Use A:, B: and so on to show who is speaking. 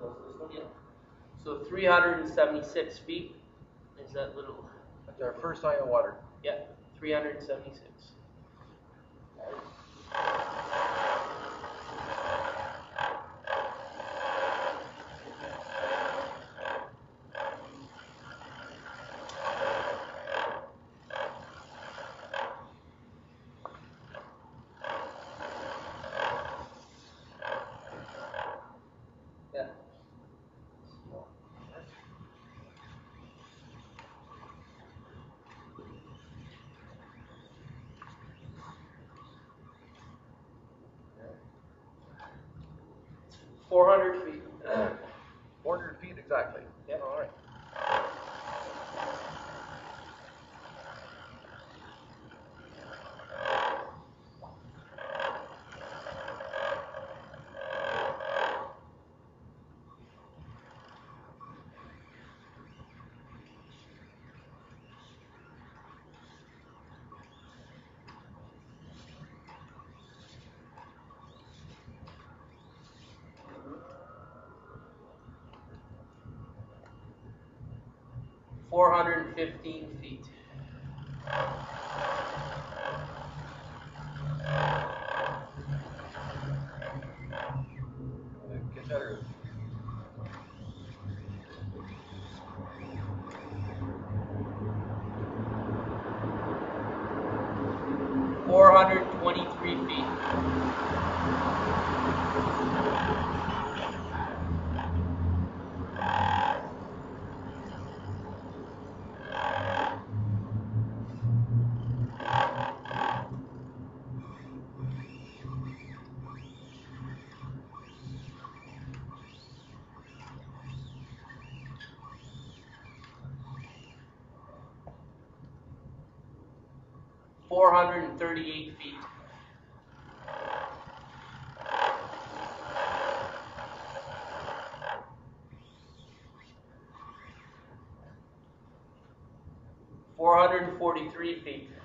A: plus this one?
B: Yeah. So 376 feet is that little,
C: That's our first line of water.
B: yeah, 376. 400 feet.
C: 400 feet exactly.
B: Yeah.
C: All right.
B: Four hundred and fifteen feet. Four hundred twenty-three feet. Four hundred and thirty-eight feet. Four hundred and forty-three feet.